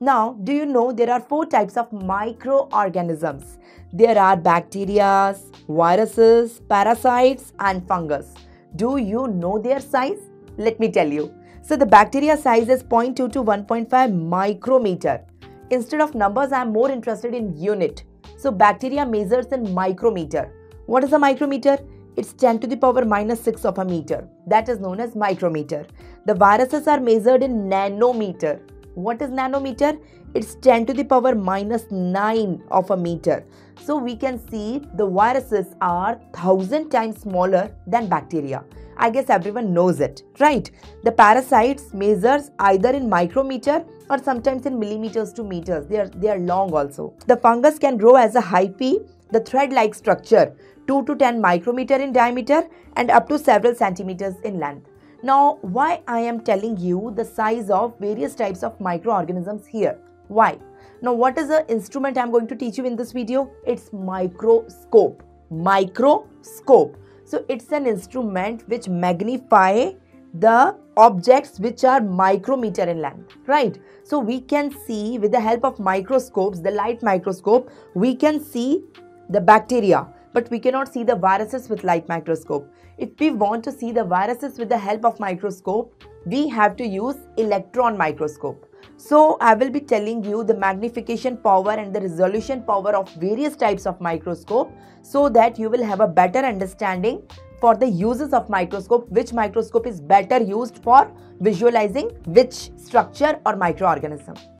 Now, do you know there are four types of microorganisms? There are bacteria, viruses, parasites, and fungus. Do you know their size? Let me tell you. So, the bacteria size is 0.2 to 1.5 micrometer. Instead of numbers, I am more interested in unit. So, bacteria measures in micrometer. What is a micrometer? It's 10 to the power minus 6 of a meter. That is known as micrometer. The viruses are measured in nanometer. What is nanometer? It's 10 to the power minus 9 of a meter. So we can see the viruses are 1000 times smaller than bacteria. I guess everyone knows it, right? The parasites measures either in micrometer or sometimes in millimeters to meters. They are, they are long also. The fungus can grow as a hyphae, the thread-like structure, 2 to 10 micrometer in diameter and up to several centimeters in length. Now, why I am telling you the size of various types of microorganisms here? Why? Now, what is the instrument I am going to teach you in this video? It's microscope. Microscope. So, it's an instrument which magnify the objects which are micrometer in length right so we can see with the help of microscopes the light microscope we can see the bacteria but we cannot see the viruses with light microscope. If we want to see the viruses with the help of microscope, we have to use electron microscope. So I will be telling you the magnification power and the resolution power of various types of microscope so that you will have a better understanding for the uses of microscope, which microscope is better used for visualizing which structure or microorganism.